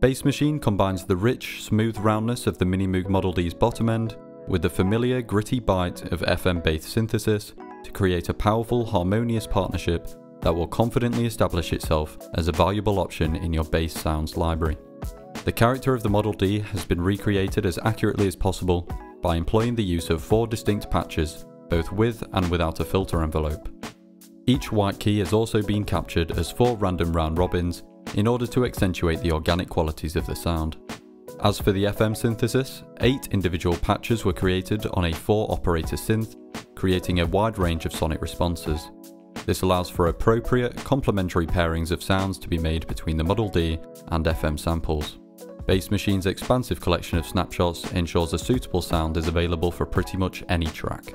Bass Machine combines the rich, smooth roundness of the Minimoog Model D's bottom end with the familiar gritty bite of FM bass synthesis to create a powerful, harmonious partnership that will confidently establish itself as a valuable option in your bass sounds library. The character of the Model D has been recreated as accurately as possible by employing the use of four distinct patches, both with and without a filter envelope. Each white key has also been captured as four random round robins in order to accentuate the organic qualities of the sound. As for the FM synthesis, eight individual patches were created on a four operator synth, creating a wide range of sonic responses. This allows for appropriate complementary pairings of sounds to be made between the Model D and FM samples. Bass Machine's expansive collection of snapshots ensures a suitable sound is available for pretty much any track.